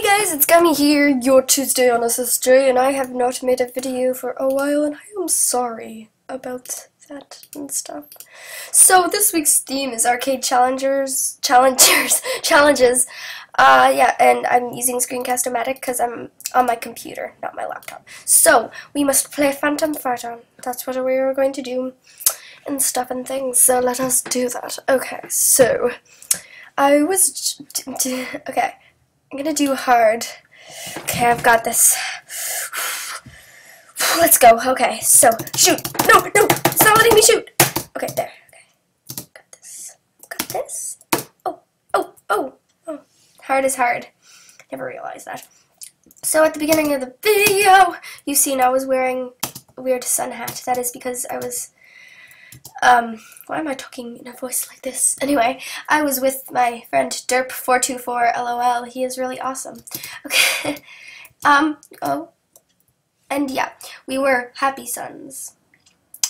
Hey guys, it's Gummy here, your Tuesday on SSJ, and I have not made a video for a while, and I am sorry about that and stuff. So this week's theme is arcade challengers, challengers, challenges. Uh, yeah, and I'm using Screencast-O-Matic because I'm on my computer, not my laptop. So we must play Phantom Fighter. That's what we are going to do, and stuff and things. So let us do that. Okay, so I was okay. I'm gonna do hard. Okay, I've got this. Let's go. Okay, so shoot. No, no, it's not letting me shoot. Okay, there. Okay, got this. Got this. Oh, oh, oh, oh. Hard is hard. Never realized that. So at the beginning of the video, you seen I was wearing a weird sun hat. That is because I was um, why am I talking in a voice like this? Anyway, I was with my friend Derp424 LOL. He is really awesome. Okay. um, oh. And yeah, we were happy sons.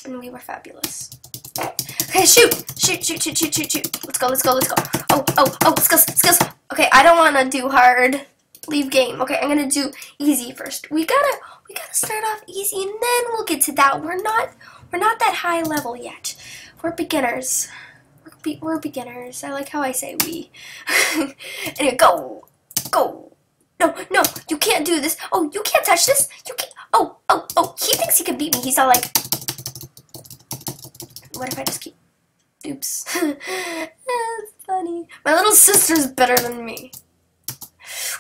And we were fabulous. Okay, shoot! Shoot, shoot, shoot, shoot, shoot, shoot. Let's go, let's go, let's go. Oh, oh, oh, skills, skills. Okay, I don't want to do hard. Leave game. Okay, I'm going to do easy first. We gotta, we gotta start off easy and then we'll get to that. We're not, we're not that high level yet. We're beginners. We're, be we're beginners. I like how I say we. anyway, go. Go. No, no, you can't do this. Oh, you can't touch this. You can't. Oh, oh, oh. He thinks he can beat me. He's all like, what if I just keep. Oops. That's funny. My little sister's better than me.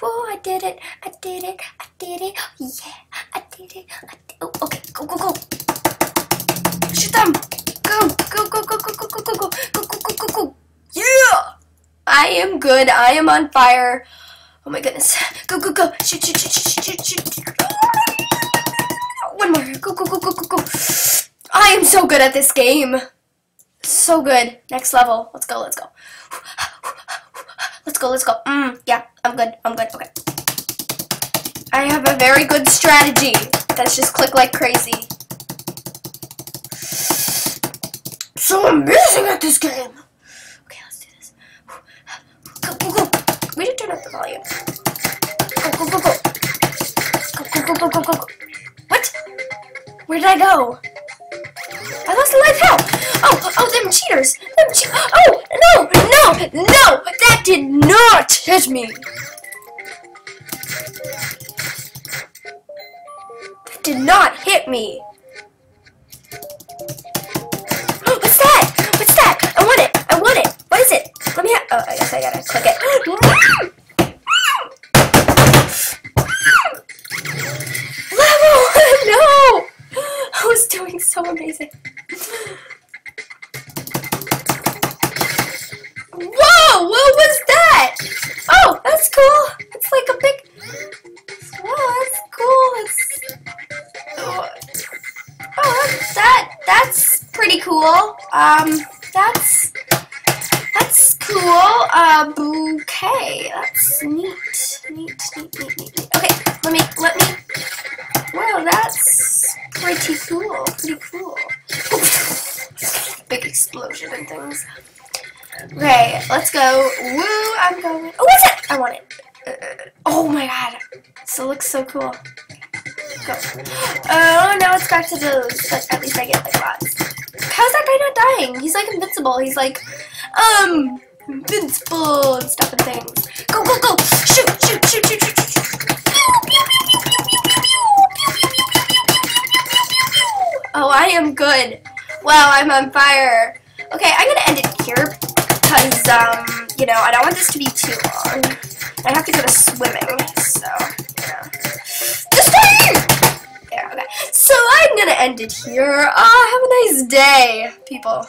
Oh, I did it. I did it. I did it. Oh, yeah, I did it. I did Oh, okay, go, go, go. Shoot them! Go! Go, go, go, go, go, go, go, go, go, go, go, go! Yeah! I am good. I am on fire. Oh my goodness. Go, go, go. Shoot, shoot, shoot, shoot, shoot, shoot. One more. Go, go, go, go, go, go. I am so good at this game. So good. Next level. Let's go, let's go. Let's go, let's go. Mm, yeah, I'm good. I'm good. Okay. I have a very good strategy. That's just click like crazy. So amazing at this game. Okay, let's do this. Go, go, go. We should turn up the volume. Go, go, go, go. Go, go, go, go, go, go. What? Where did I go? I lost the life how? Oh, oh, them cheaters. Them che oh, no, no, no. That did not hit me. That did not hit me. Whoa! What was that? Oh, that's cool. It's like a big... Oh, that's cool. It's... Oh, oh that, that's pretty cool. Um, that's that's cool uh, bouquet. That's neat. Neat, neat, neat, neat, Okay, let me, let me. Wow, that's pretty cool. Pretty cool. Explosion and things. Okay, let's go. Woo, I'm going. Oh, what's it? I want it. Uh, oh my god. So it looks so cool. Go. Oh, now it's back to those, but at least I get like lots. How's that guy not dying? He's like invincible. He's like, um, invincible and stuff and things. Go, go, go! Shoot, shoot, shoot, shoot, shoot, shoot, Oh, I am good. Wow, I'm on fire. Okay, I'm gonna end it here because, um, you know, I don't want this to be too long. I have to go to swimming, so, yeah. Just Yeah, okay. So I'm gonna end it here. Uh, have a nice day, people.